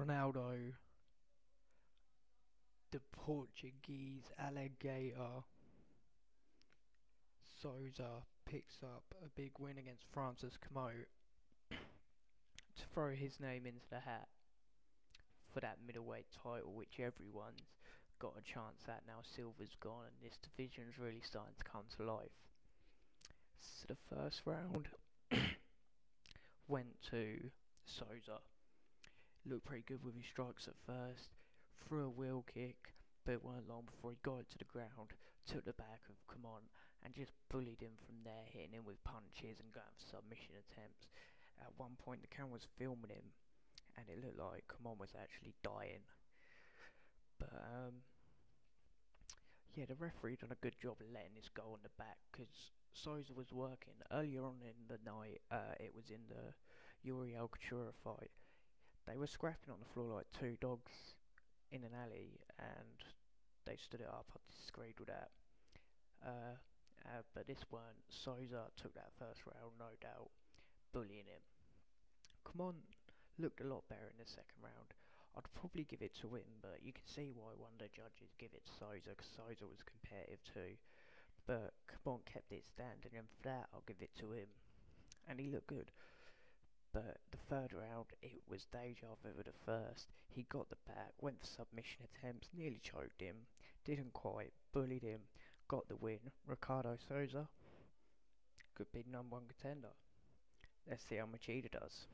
Ronaldo, the Portuguese alligator, Souza picks up a big win against Francis Carmont to throw his name into the hat for that middleweight title, which everyone's got a chance at now. Silva's gone, and this division's really starting to come to life. So the first round went to Souza. Looked pretty good with his strikes at first. Threw a wheel kick, but it weren't long before he got it to the ground, took the back of Carmont, and just bullied him from there, hitting him with punches and going for submission attempts. At one point, the camera was filming him, and it looked like Carmont was actually dying. But, um, yeah, the referee done a good job of letting this go on the back, because Souza was working. Earlier on in the night, uh, it was in the Yuri Alcantara fight. They were scrapping on the floor like two dogs in an alley, and they stood it up. I disagreed with that. Uh, uh, but this one, Souza took that first round, no doubt, bullying him. Carmont looked a lot better in the second round. I'd probably give it to him, but you can see why one of the judges give it to Souza, because Souza was competitive too. But Carmont kept it standing, and for that I'll give it to him. And he looked good. But the third round, it was deja vu the first. He got the back, went for submission attempts, nearly choked him, didn't quite, bullied him, got the win. Ricardo Souza could be number one contender. Let's see how Machida does.